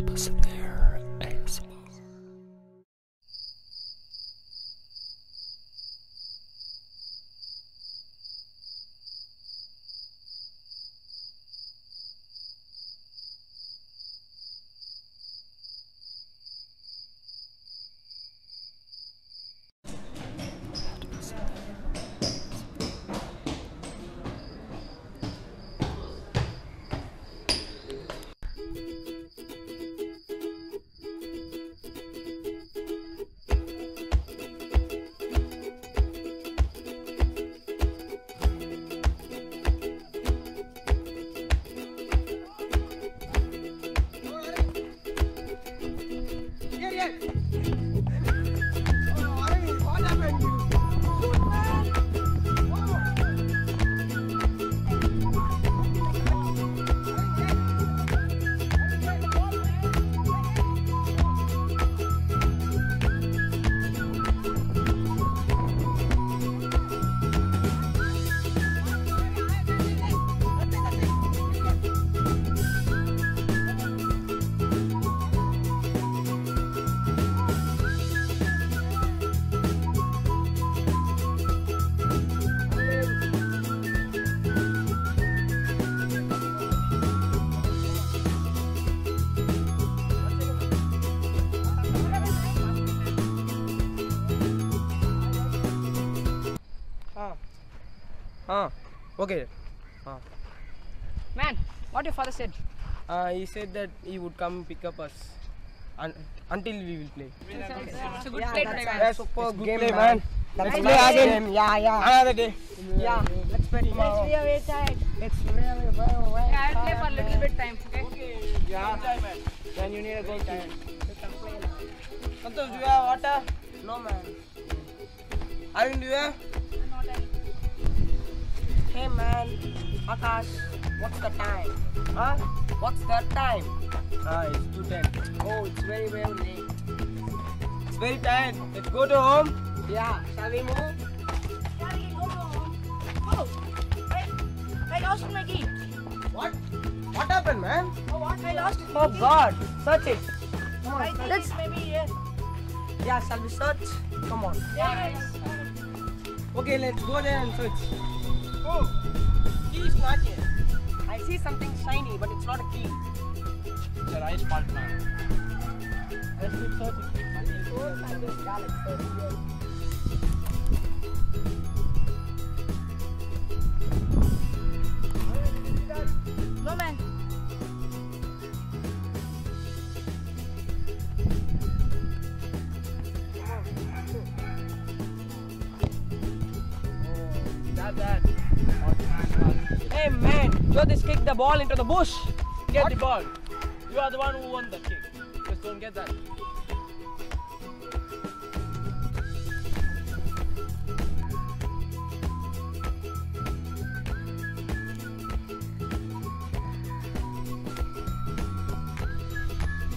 Octopus in there. Ah. Ah. Okay. Ah. Man, what your father said? Uh, he said that he would come pick up us un- until we will play. It's a good yeah, play today, man. That's super it's good game, play, man. man. Let's Let's play again. again. Yeah, yeah. Another day. Yeah. Let's play tomorrow. It's really tight. It's really, very, very Yeah, I'll play for a little bit time, okay? okay. Yeah. Then you need a good time. Santosh, do you have water? No, man. Arvind, do you have? Hey, man. Aakash, what's the time? Huh? What's the time? Ah, it's 210. Oh, it's very, very late. It's very tired. Let's go to home. Yeah. Shall we move? Oh, I, I lost my key. What? What happened, man? Oh, what? I lost Oh, God. Search it. Come I on. think Let's. it's maybe here. Yeah, shall we search? Come on. Yeah, guys. Okay, let's go there and search. Oh, key is not here. I see something shiny, but it's not a key. It's a rice pot, man. Let's keep searching. Yeah, let's search. No, man. Oh, that, that. Hey, man. Jyotish kicked the ball into the bush. Get the ball. You are the one who won the kick. Just don't get that.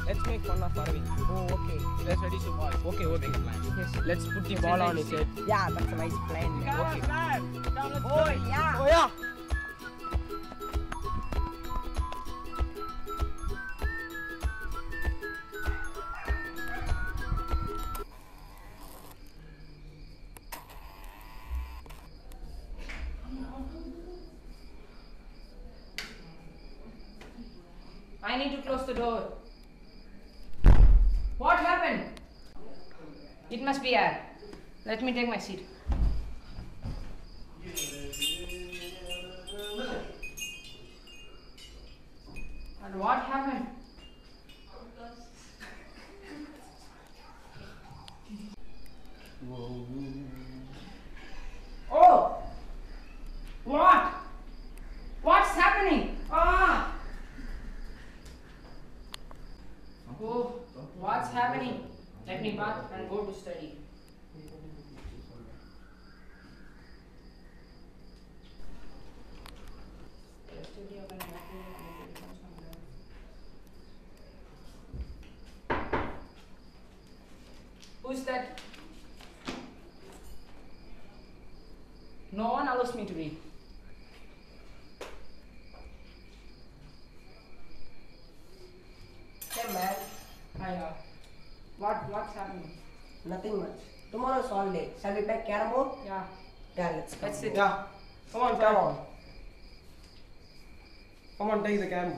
Let's make fun of Aravind. Oh, okay. Let's ready to watch. Okay, okay. Yes. Let's put the ball on his head. Yeah, that's a nice plan. man. Okay. Oh, yeah. Oh, yeah. I need to close the door. What happened? It must be air. Let me take my seat. And what happened? Oh! What? What's happening? Ah! Oh, what's happening? Let me bath and go to study. Who's that? No one allows me. Hey, man. Hi, uh, what, what's happening? Nothing much. Tomorrow's holiday. Shall we play carrom board? Yeah, Yeah, let's go. let's sit. Yeah. Come on, Come come on. Come on, take the camera.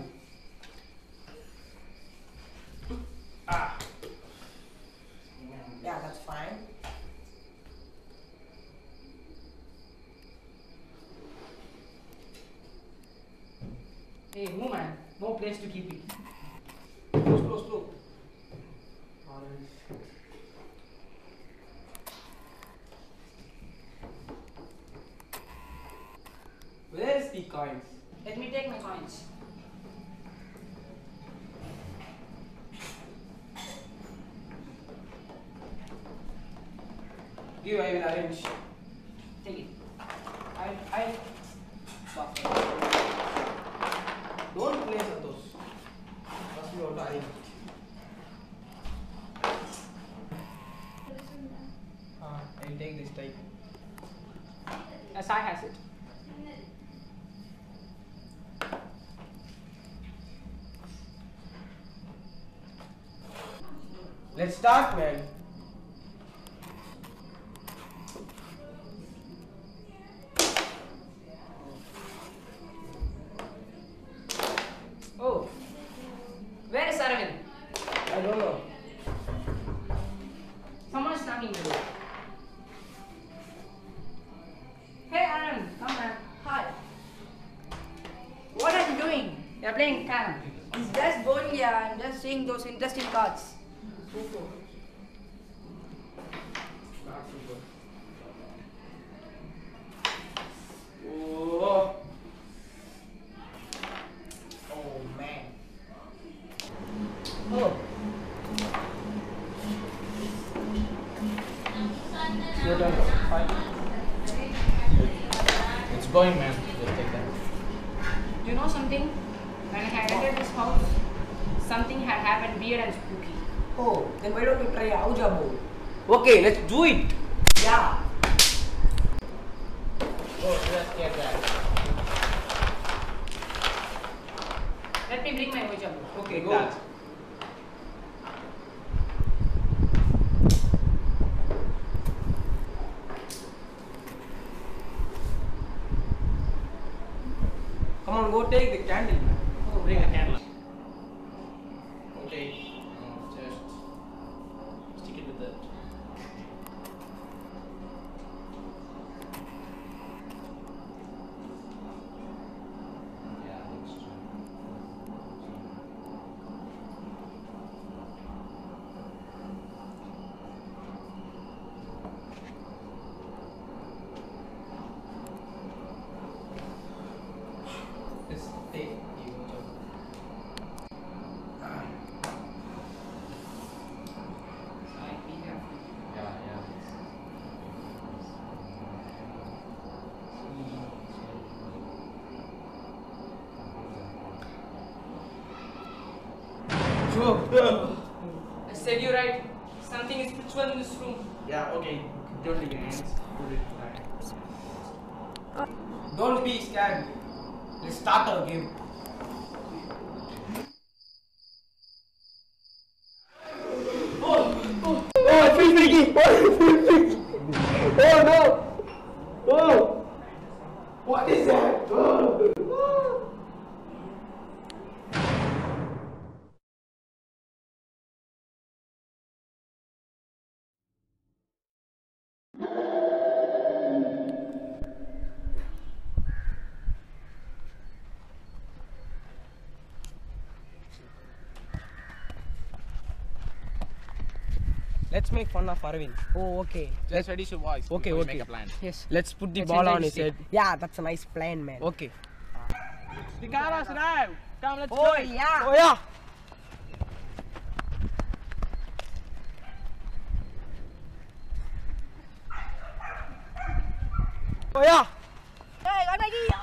Yeah, that's fine. Hey, move man. No place to keep it. Slow, slow, slow. Where's the coins? Let me take my coins. Give, I will arrange. Take it. I, I, Don't play Santhosh. First we want to arrange. Ah, I'll take this type. as I has it. Let's start, man. Someone's knocking the. Hey Aaron, come man. Hi. What are you doing? You're playing carom. It's just going here. I'm just seeing those interesting cards. When entered this house, something had happened weird and spooky. Oh, then why don't we try Ouija board? Okay, let's do it. Yeah. Oh, just get that. Let me bring my Ouija board. Okay, go. That. Come on, go take the candle. man. Oh, bring a candle. Okay. Uh, just stick it with that. Yeah, looks true. Let's take the Ouija Sorry, be careful. Yeah, yeah. Sure. I said you right. Something is spiritual in this room. Yeah, okay. Don't take your hands. Put it back. Don't be scared. Let's start our game. Oh, oh, oh, I feel freaky. Oh, I feel freaky. Oh no. Let's make fun of Aravind. Oh, okay. Just ready your voice. Okay, before you okay. Make a plan. Yes. Let's put the Let's ball on the his head. Yeah, that's a nice plan, man. Okay. The cameras now. Come, let's Oh, yeah. Oh yeah. Oh yeah. Hey, got my key.